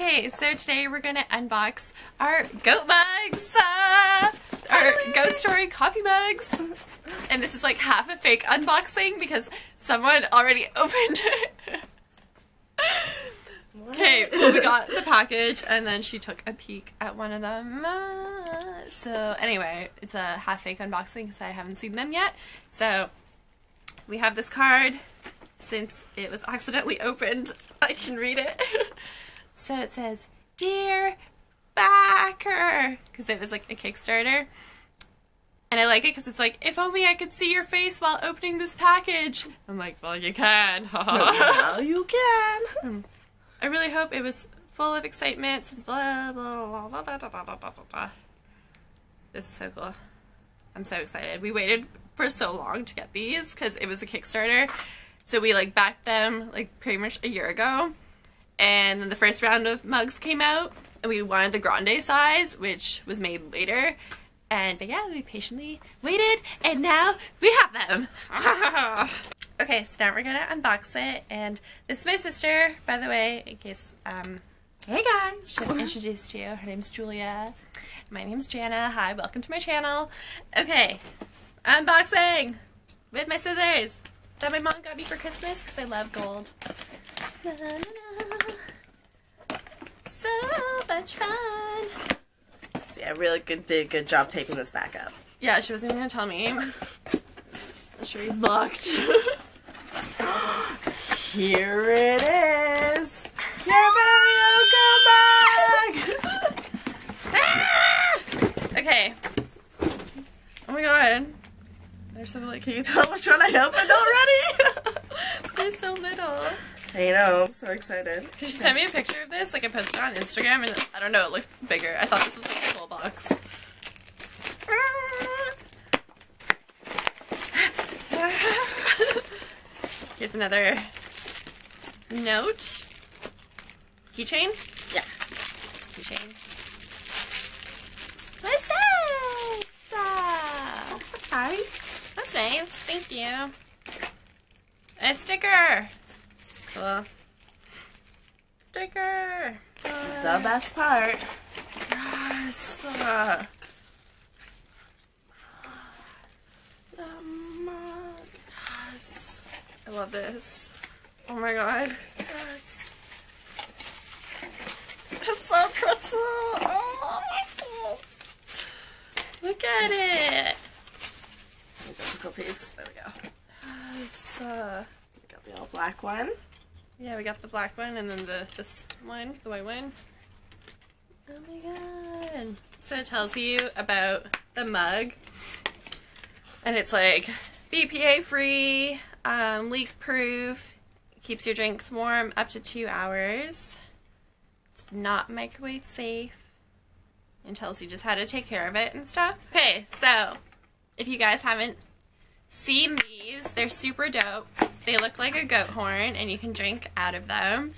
Okay, so today we're gonna unbox our goat mugs, uh, our goat story coffee mugs. And this is like half a fake unboxing because someone already opened it. okay, well we got the package and then she took a peek at one of them. Uh, so anyway, it's a half fake unboxing because I haven't seen them yet. So we have this card. Since it was accidentally opened, I can read it. so it says, Dear backer, because it was like a Kickstarter. And I like it because it's like, if only I could see your face while opening this package. I'm like, well, you can. well, you can. I really hope it was full of excitement since blah, blah, blah, blah, blah, blah, blah, blah, blah. This is so cool. I'm so excited. We waited for so long to get these because it was a Kickstarter. So we like backed them like pretty much a year ago. And then the first round of mugs came out and we wanted the grande size, which was made later. And but yeah, we patiently waited and now we have them. okay, so now we're gonna unbox it. And this is my sister, by the way, in case um Hey guys! should introduce you. Her name's Julia. My name's Janna. Hi, welcome to my channel. Okay, unboxing with my scissors that my mom got me for Christmas because I love gold. Na, na, na. So much fun. So yeah, really good did a good job taking this back up. Yeah, she wasn't gonna tell me. She looked. Here it is! Your Mario bag! okay. Oh my god. There's so like Can you tell which one I opened already? They're so little. I know, I'm so excited. Could you send me a picture of this? Like I posted it on Instagram and I don't know, it looked bigger. I thought this was like a full box. Here's another note. Keychain? Yeah. Keychain. What's? Uh, Hi. that's nice. Thank you. A sticker. Sticker. The best part. Yes. Uh, The mug. I love this. Oh my god. It's so pretty. Oh my god. Look at it. Difficulties. There we go. It's, uh, We got the all black one. Yeah, we got the black one and then the this one, the white one. Oh my god. So it tells you about the mug. And it's like BPA free, um, leak proof, keeps your drinks warm up to two hours. It's not microwave safe. And tells you just how to take care of it and stuff. Okay, so if you guys haven't seen these, they're super dope. They look like a goat horn and you can drink out of them.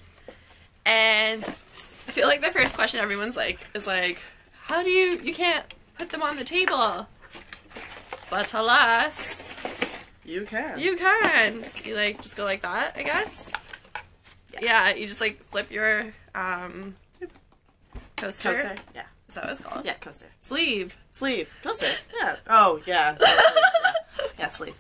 And I feel like the first question everyone's like is like, how do you you can't put them on the table? But alas, You can. you can. You like just go like that, I guess. Yeah, you just like flip your um coaster. Coaster. Yeah. Is that what it's called? Yeah, coaster. Sleeve. Sleeve. Coaster. Yeah. Oh, yeah. yeah. Yeah, sleeve.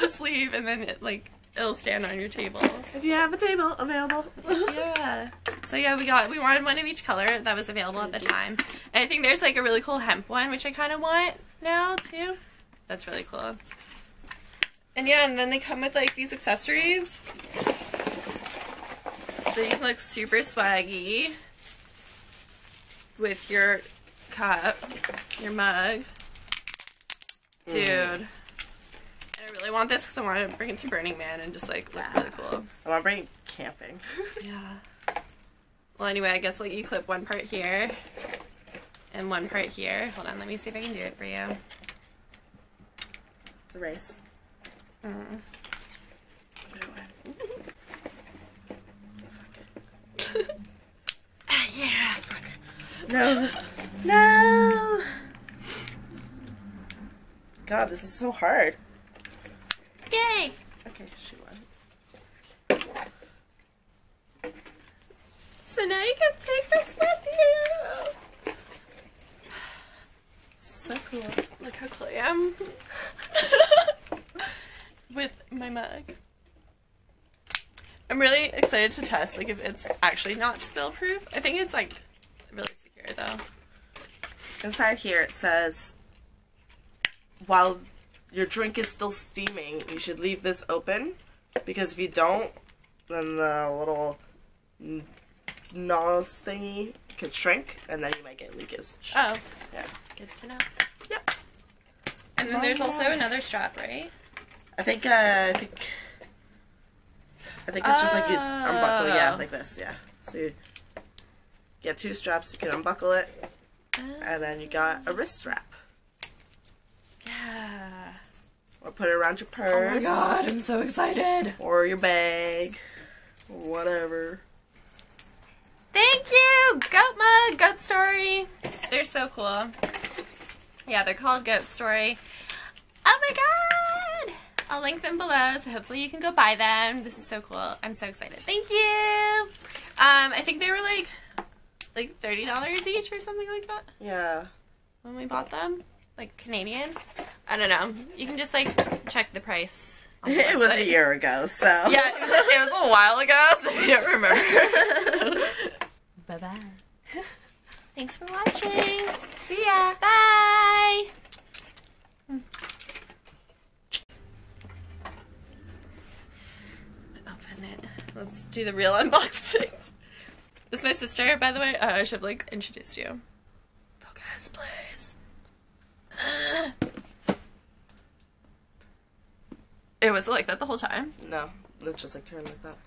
the sleeve and then it like it'll stand on your table. if you have a table available. Yeah. So yeah, we got we wanted one of each color that was available at the time. And I think there's like a really cool hemp one, which I kind of want now too. That's really cool. And yeah, and then they come with like these accessories. So you can look super swaggy with your cup, your mug. Mm. Dude. And I really want this because I want to bring it to Burning Man and just like look Yeah. really cool. I want to bring it camping. Yeah. Well, anyway, I guess like you clip one part here and one part here. Hold on, let me see if I can do it for you. It's a race. Mm. Ah, yeah. No. No. God, this is so hard. Yay! Okay, she won. So now you can take this with you. So cool. Look how cool I am. with my mug. I'm really excited to test like if it's actually not spill proof. I think it's like really secure though. Inside here it says, while your drink is still steaming, you should leave this open because if you don't, then the little n- nose thingy could shrink and then you might get leakage. Oh, Yeah. good to know. Yep. And then there's also another strap, right? I think, uh, I think, I think it's just like you unbuckle, yeah, Oh. like this, yeah. So you get two straps, you can unbuckle it, and then you got a wrist strap. yeah. Or put it around your purse. Oh my god, I'm so excited. Or your bag. Whatever. Thank you, Goat Mug, Goat Story. They're so cool. Yeah, they're called Goat Story. Oh my god! I'll link them below, so hopefully you can go buy them. This is so cool. I'm so excited. Thank you. Um, I think they were like like thirty dollars each or something like that Yeah. when we bought them, like Canadian. I don't know. You can just like check the price. the It was a year ago, so. Yeah, it was, it was a while ago, so I don't remember. bye bye. Thanks for watching. See ya. Bye. Open it. Let's do the real unboxing. This is my sister, by the way. Uh, I should have like introduced you. It was like that the whole time. No, let's just like turn like that.